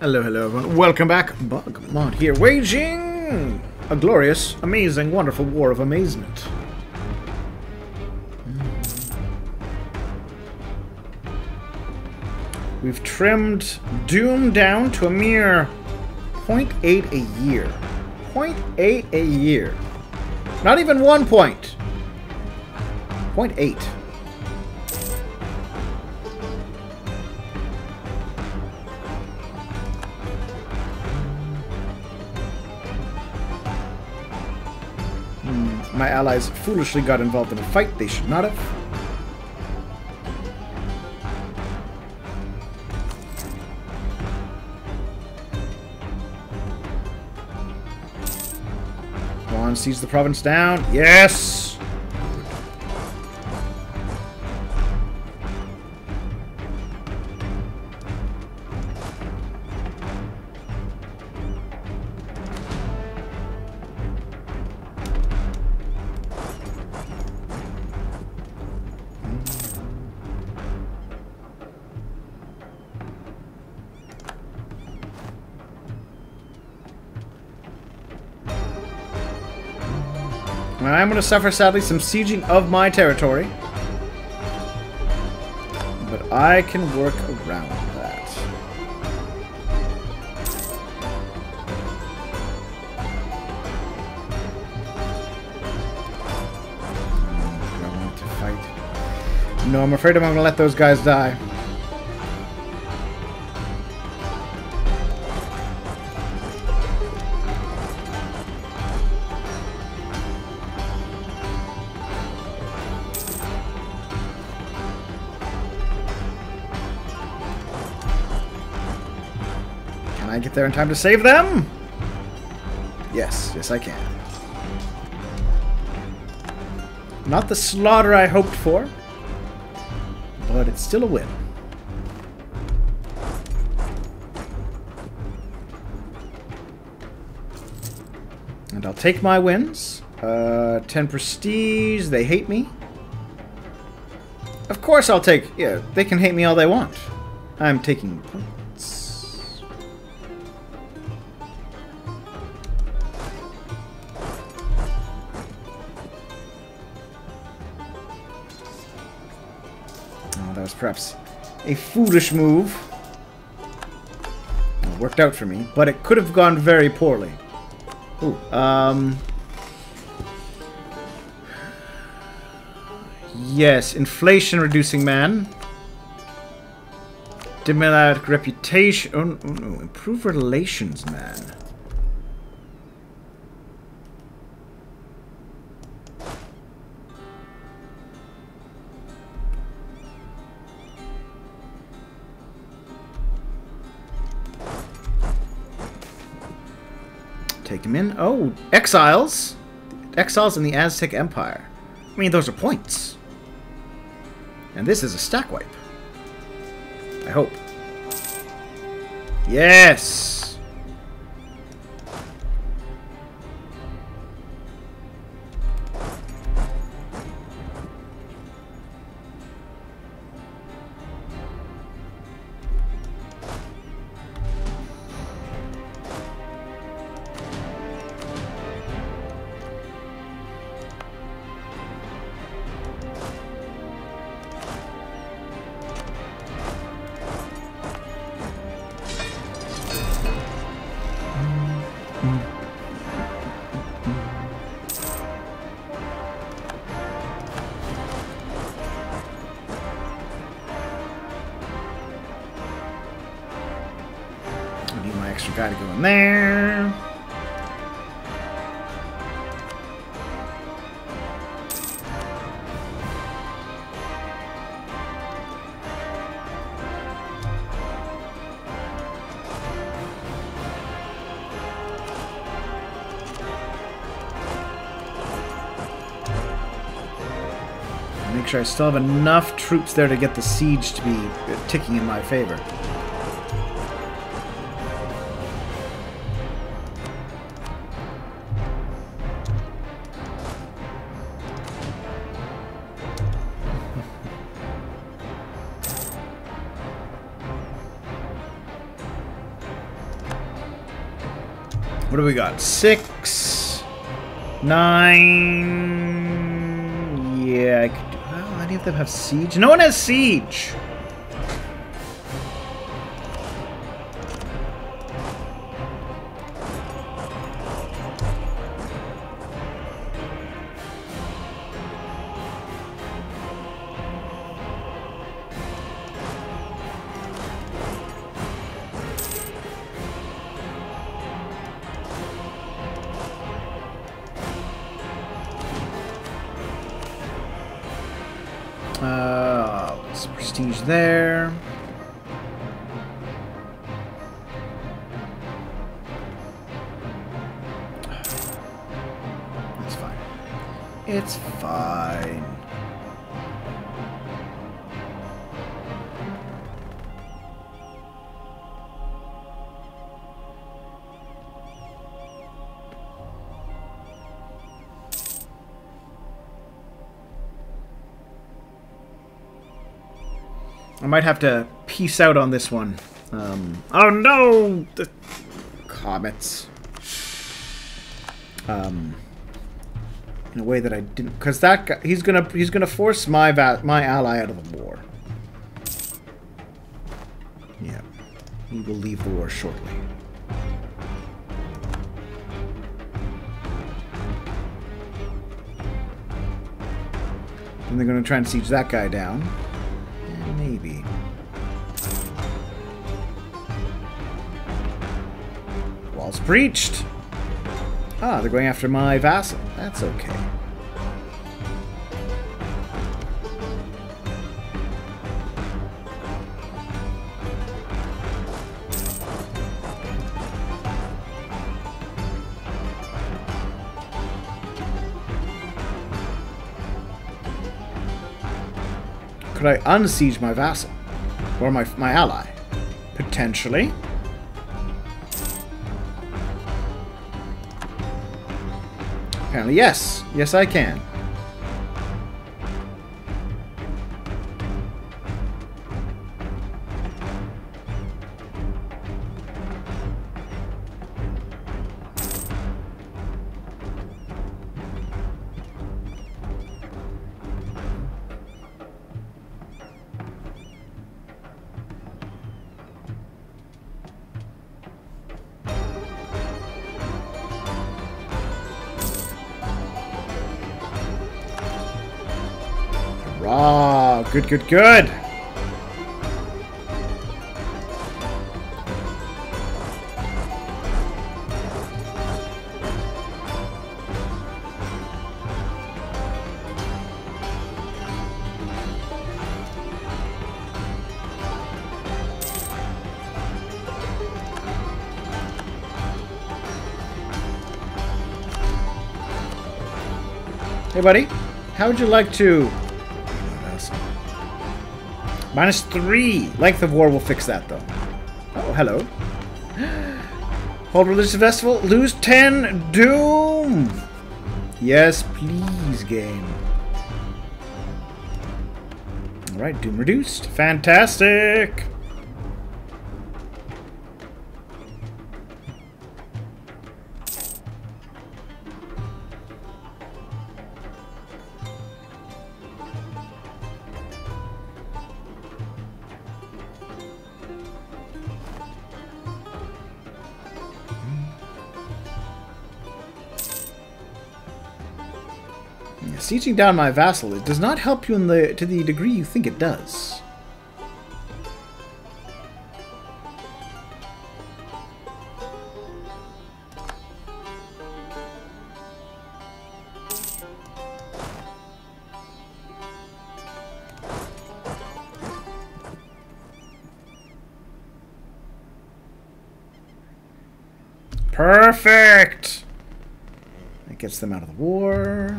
Hello, hello, everyone. Welcome back. Bog here, waging a glorious, amazing, wonderful war of amazement. Hmm. We've trimmed Doom down to a mere 0.8 a year. 0.8 a year. Not even one point. 0.8. allies foolishly got involved in a fight they should not have. Juan seize the province down. Yes! I'm going to suffer, sadly, some sieging of my territory. But I can work around that. Do I want to fight? No, I'm afraid I'm going to let those guys die. I get there in time to save them? Yes, yes I can. Not the slaughter I hoped for, but it's still a win. And I'll take my wins. Uh, 10 prestige, they hate me. Of course I'll take, yeah, they can hate me all they want. I'm taking perhaps a foolish move. It worked out for me, but it could have gone very poorly. Ooh, um... Yes, inflation reducing man. Diplomatic reputation. Oh, oh no, improve relations man. In. Oh, exiles. Exiles in the Aztec Empire. I mean, those are points. And this is a stack wipe. I hope. Yes! To go in there. Make sure I still have enough troops there to get the siege to be ticking in my favor. What do we got? Six, nine. Yeah, I could do. Well, any of them have siege? No one has siege. I might have to peace out on this one. Um, oh no! The comets. Um, in a way that I didn't, because that guy, he's gonna he's gonna force my my ally out of the war. Yeah, he will leave the war shortly. And they're gonna try and siege that guy down. Breached. Ah, they're going after my vassal. That's okay. Could I unsiege my vassal? Or my, my ally? Potentially. Apparently, yes. Yes, I can. Good, good, good. Hey, buddy. How would you like to... Minus three. Length of war will fix that, though. Oh, hello. Hold religious festival. Lose 10. Doom. Yes, please, game. Alright, Doom reduced. Fantastic. Sieging down my vassal, it does not help you in the to the degree you think it does. Perfect! That gets them out of the war.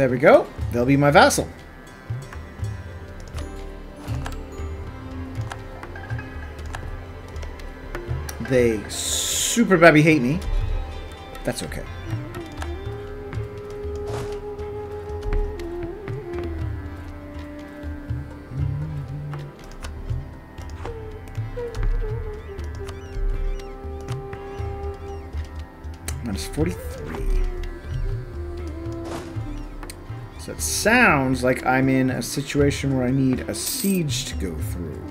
There we go. They'll be my vassal. They super babby hate me. That's okay. Minus 43. Sounds like I'm in a situation where I need a siege to go through.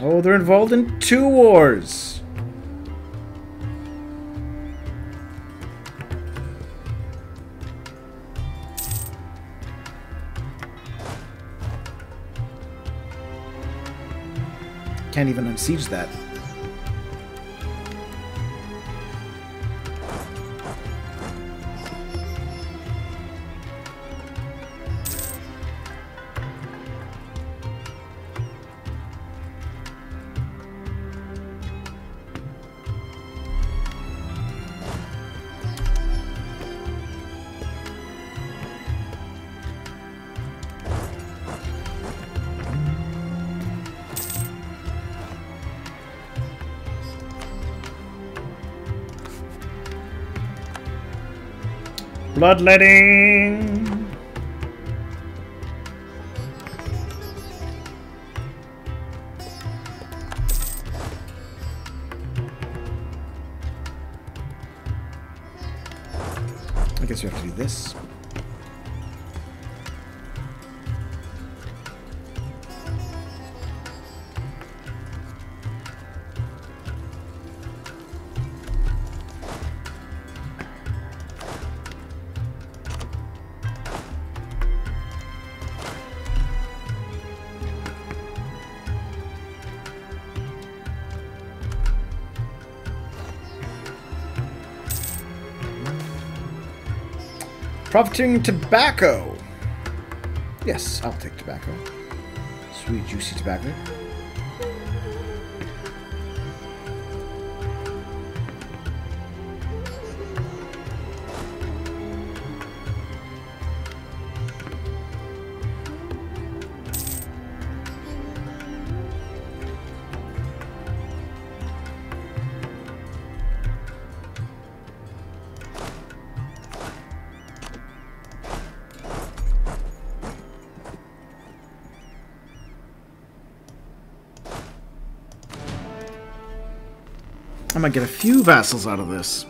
Oh, they're involved in two wars. Can't even unsiege that. Bloodletting! Profiting tobacco. Yes, I'll take tobacco. Sweet, juicy tobacco. I might get a few vassals out of this.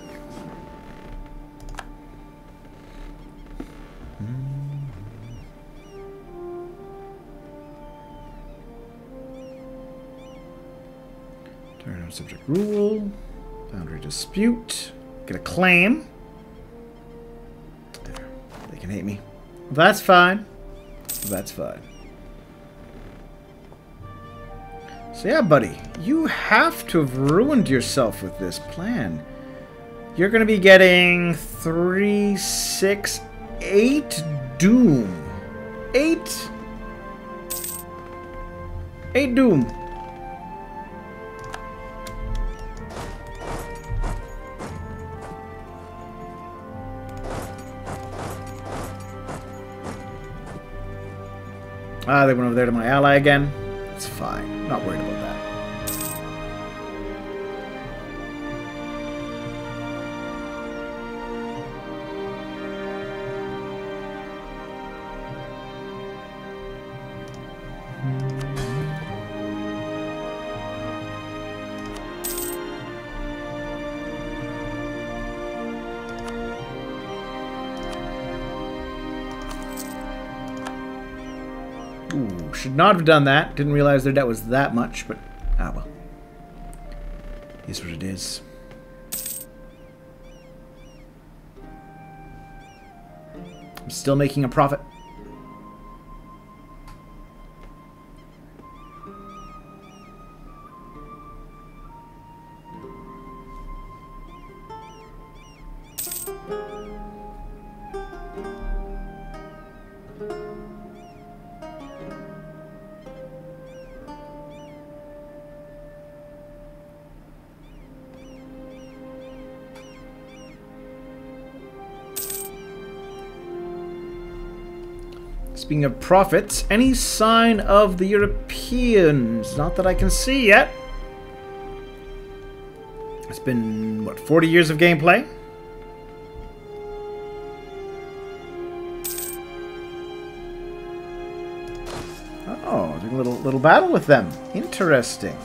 Hmm. Turn on subject rule. Boundary dispute. Get a claim. There. They can hate me. That's fine. That's fine. So yeah, buddy, you have to have ruined yourself with this plan. You're going to be getting three, six, eight Doom. Eight? Eight Doom. Ah, they went over there to my ally again. It's fine. Not worried about that. Ooh, should not have done that. Didn't realize their debt was that much, but ah well. Is what it is. I'm still making a profit. Of prophets, any sign of the Europeans? Not that I can see yet. It's been, what, 40 years of gameplay? Oh, doing a little, little battle with them. Interesting.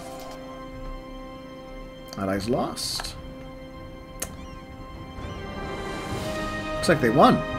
Allies lost. Looks like they won.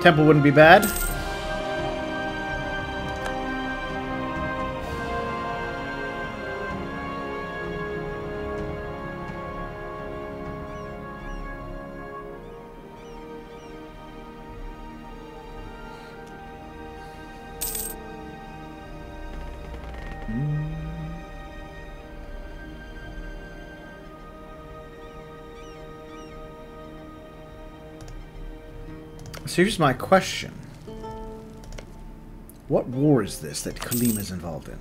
Temple wouldn't be bad. Here's my question. What war is this that Khalim is involved in?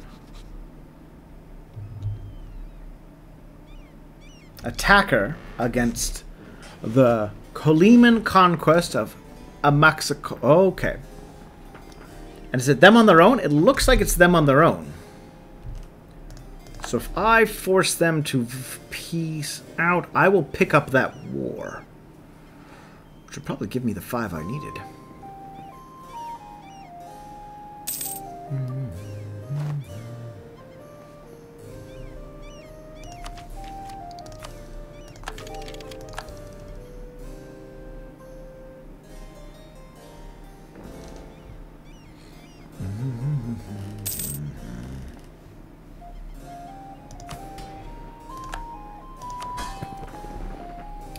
Attacker against the Kholiman conquest of Amaxiko. Okay. And is it them on their own? It looks like it's them on their own. So if I force them to peace out, I will pick up that war. Which would probably give me the five I needed.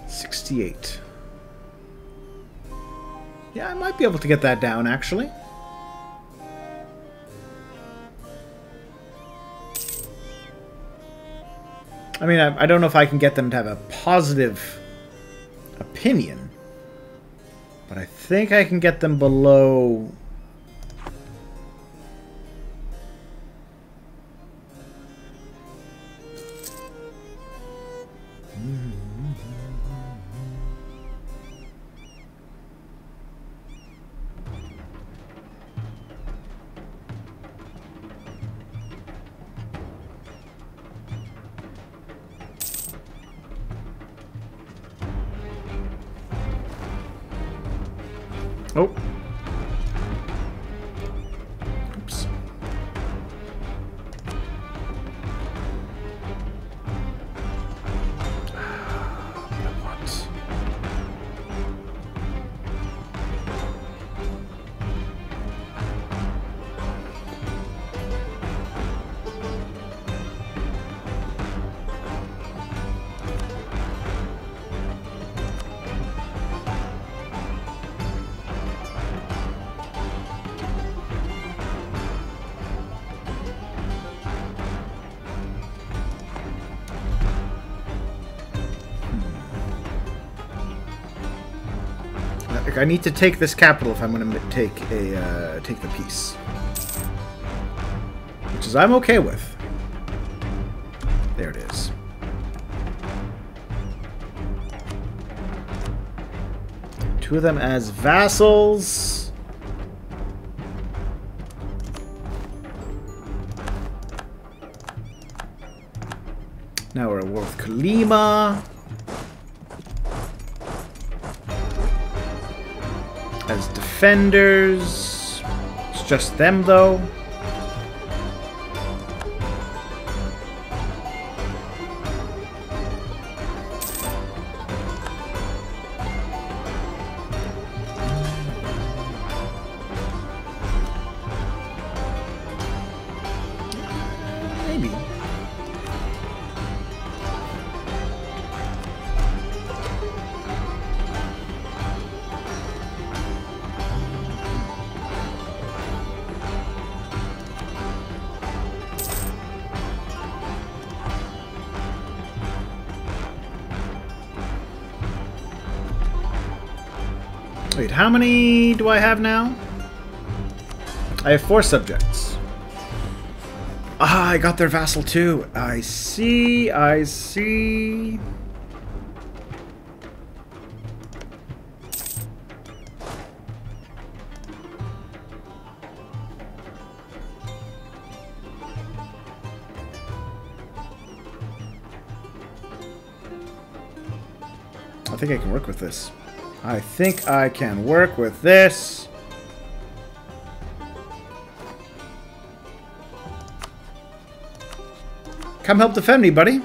Sixty-eight. Yeah, I might be able to get that down, actually. I mean, I, I, don't know if I can get them to have a positive opinion, but I think I can get them below I need to take this capital if I'm going to take a uh, take the piece, which is I'm okay with. There it is. Two of them as vassals. Now we're at war with Colima. Defenders. It's just them, though. How many do I have now? I have four subjects. Ah, I got their vassal too. I see, I see. I think I can work with this. I think I can work with this. Come help defend me, buddy.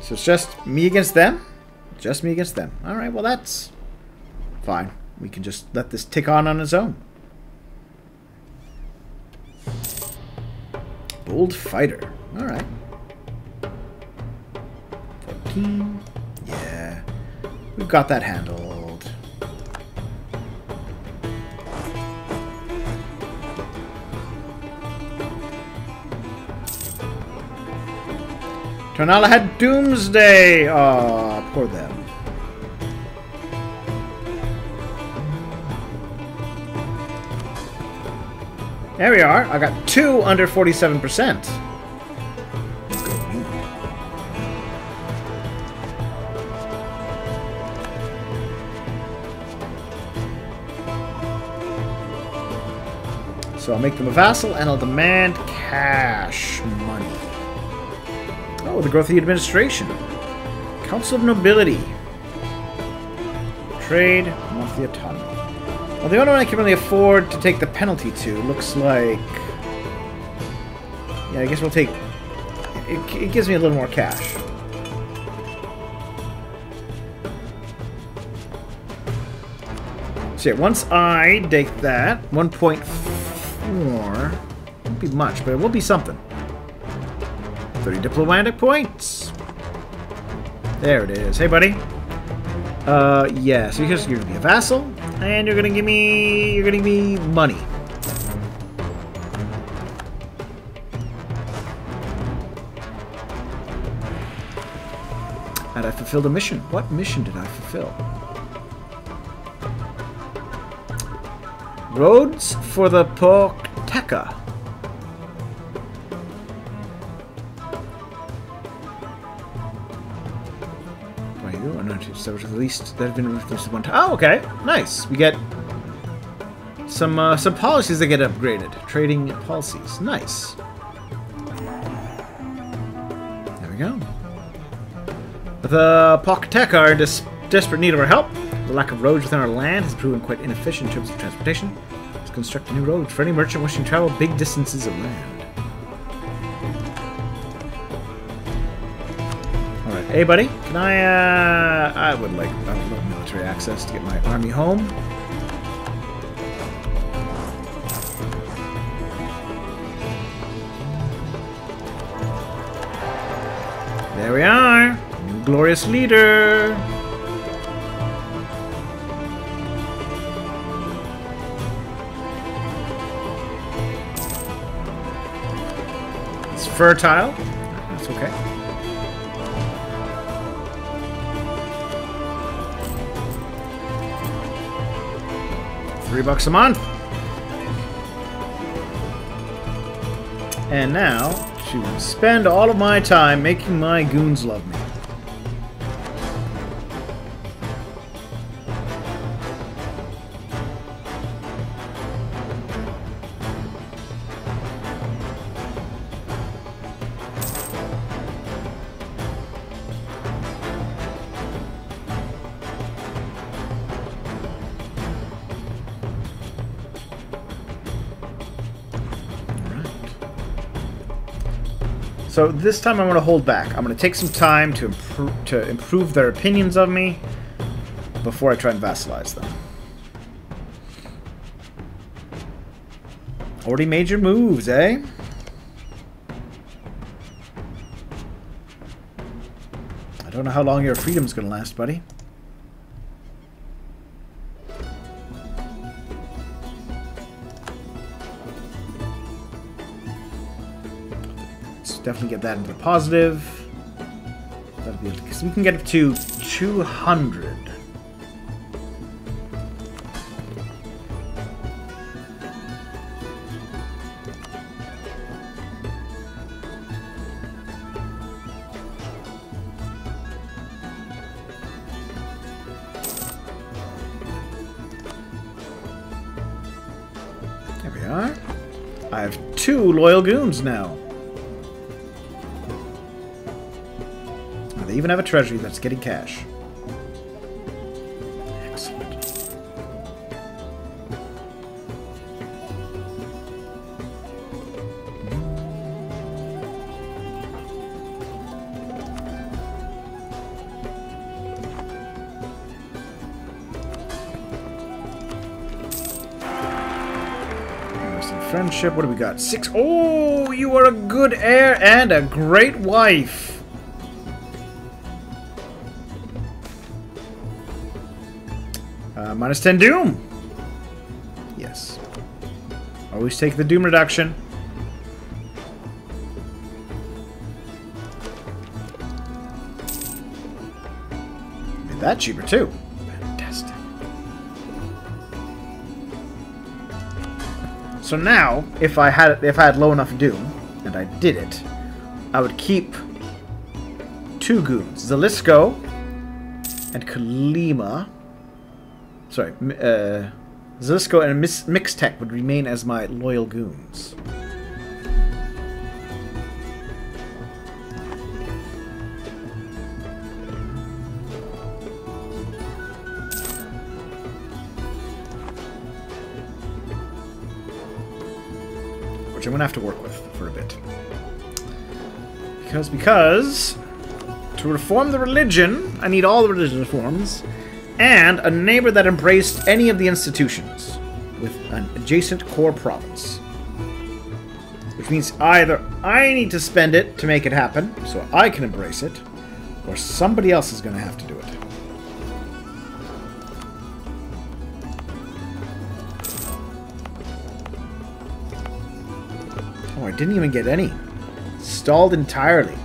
So it's just me against them? Just me against them. Alright, well that's fine. We can just let this tick on on its own. Bold fighter. Alright. 14. Yeah. We've got that handled. Tornala had Doomsday! Aw, poor them. There we are. I got two under 47%. Let's go. So I'll make them a vassal and I'll demand cash money. Oh, the growth of the administration. Council of Nobility. Trade, monthly autonomy. Well, the only one I can really afford to take the penalty to looks like... Yeah, I guess we'll take... It, it gives me a little more cash. So yeah, once I take that, 1.4... Won't be much, but it will be something. 30 diplomatic points. There it is. Hey, buddy. Uh, yeah, so you're going to be a vassal, and you're to give me... You're to give me money. And I fulfilled a mission. What mission did I fulfill? Roads for the Pochteca. So at least that have been released one time. Oh, okay, nice. We get some uh, some policies that get upgraded. Trading policies, nice. There we go. The Pochteca are in des desperate need of our help. The lack of roads within our land has proven quite inefficient in terms of transportation. Let's construct a new road for any merchant wishing to travel big distances of land. Hey, buddy, can I, uh, I would like, I would love military access to get my army home. There we are, new glorious leader. It's fertile. That's okay. Three bucks a month. And now, she to spend all of my time making my goons love me. So this time I'm going to hold back. I'm going to take some time to, to improve their opinions of me before I try and vassalize them. Already made your moves, eh? I don't know how long your freedom's going to last, buddy. Definitely get that into the positive. That'll be because we can get up to 200. There we are. I have two loyal goons now. They even have a treasury that's getting cash. Excellent. Friendship. What do we got? Six. Oh, you are a good heir and a great wife. Minus 10 doom. Yes. Always take the doom reduction. Made that cheaper too. Fantastic. So now, if I had if I had low enough doom, and I did it, I would keep two goons, Xalisco and Colima. Sorry, uh, and Mixtec would remain as my loyal goons. Which I'm gonna have to work with for a bit. Because, because, to reform the religion, I need all the religious reforms, and a neighbor that embraced any of the institutions with an adjacent core province. Which means either I need to spend it to make it happen, so I can embrace it, or somebody else is going to have to do it. Oh, I didn't even get any. Stalled entirely.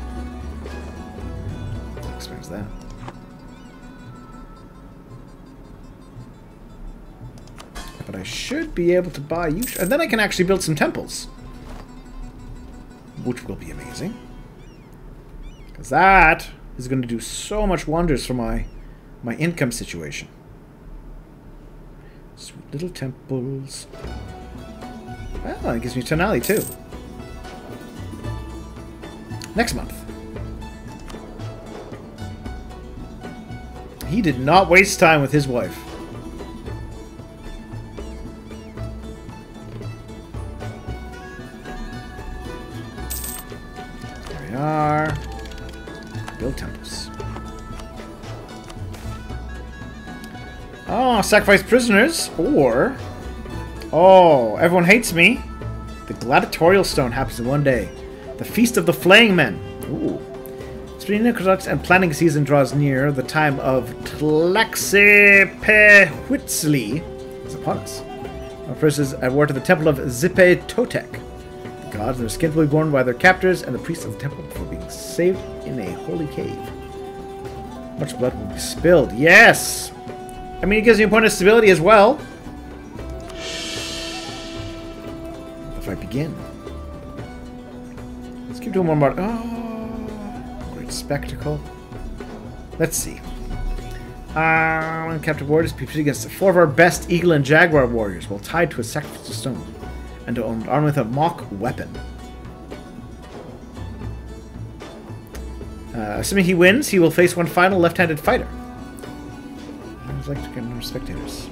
Should be able to buy you, and then I can actually build some temples, which will be amazing. Because that is going to do so much wonders for my my income situation. Sweet little temples. Well, it gives me Tonali too. Next month. He did not waste time with his wife. Sacrifice prisoners, or... Oh, everyone hates me. The gladiatorial stone happens in one day. The Feast of the Flaying Men. Ooh. Spring and planting season draws near. The time of Tlacaxipehualiztli is upon us. Our first is a war to the temple of Xipe Totec. The gods and their skins will be borne by their captors and the priests of the temple before being saved in a holy cave. Much blood will be spilled. Yes! I mean, it gives me a point of stability as well. If I begin. Let's keep doing one more. Oh, great spectacle. Let's see. Uh, when captive warriors competed against four of our best eagle and jaguar warriors while tied to a sacrificial stone and armed with a mock weapon. Uh, assuming he wins, he will face one final left-handed fighter. I'd like to get more spectators.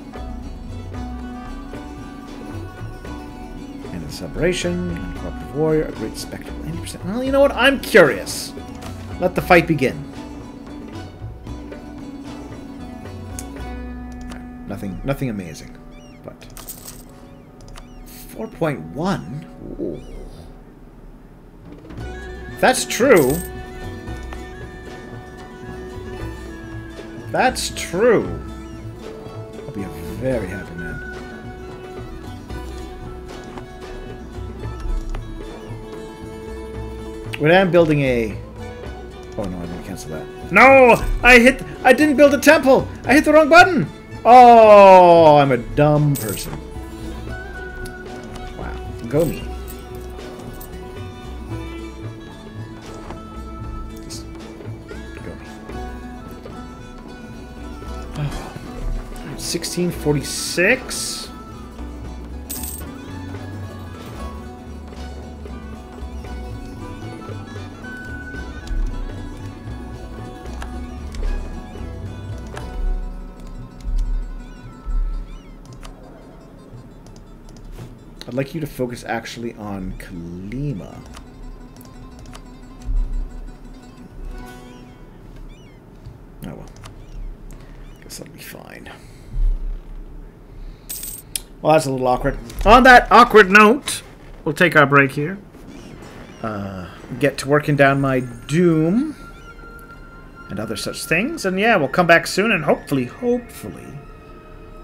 Of the celebration. Cooperative warrior, a great spectacle. 80%. Well, you know what? I'm curious. Let the fight begin. Nothing, nothing amazing, but 4.1. That's true. That's true. Very happy man. When I'm building a... Oh no, I'm gonna cancel that. No! I hit... I didn't build a temple! I hit the wrong button! Oh, I'm a dumb person. Wow. Go me. 1646? I'd like you to focus actually on Colima. Well, that's a little awkward. On that awkward note, we'll take our break here. Uh, get to working down my Doom and other such things. And yeah, we'll come back soon and hopefully, hopefully,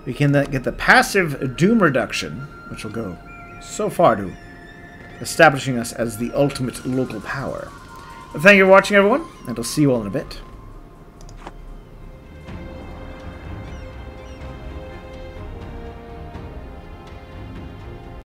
we can get the passive Doom reduction, which will go so far to establishing us as the ultimate local power. Thank you for watching, everyone, and I'll see you all in a bit.